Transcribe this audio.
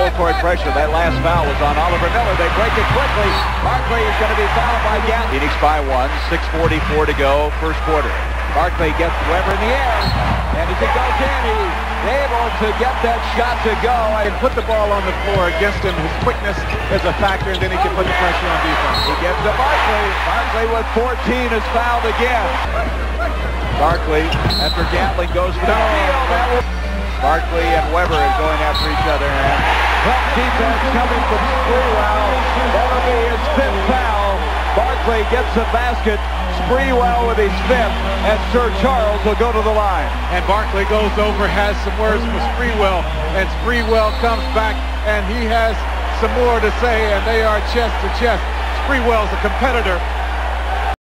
full court pressure. That last foul was on Oliver Miller. They break it quickly. Barkley is going to be fouled by Gatling. Phoenix by one. 6.44 to go, first quarter. Barkley gets Webber in the air. And as it goes in, he's able to get that shot to go. And put the ball on the floor against him. His quickness is a factor, and then he can put the pressure on defense. He gets to Barkley. Barkley with 14 is fouled again. Barkley, after Gatling goes for the steal, Barkley and Webber are going after each other. Tough defense coming from Sprewell. That'll be his fifth foul. Barkley gets the basket. Sprewell with his fifth, and Sir Charles will go to the line. And Barkley goes over, has some words for Sprewell, and Sprewell comes back, and he has some more to say, and they are chest to chest. Sprewell's a competitor,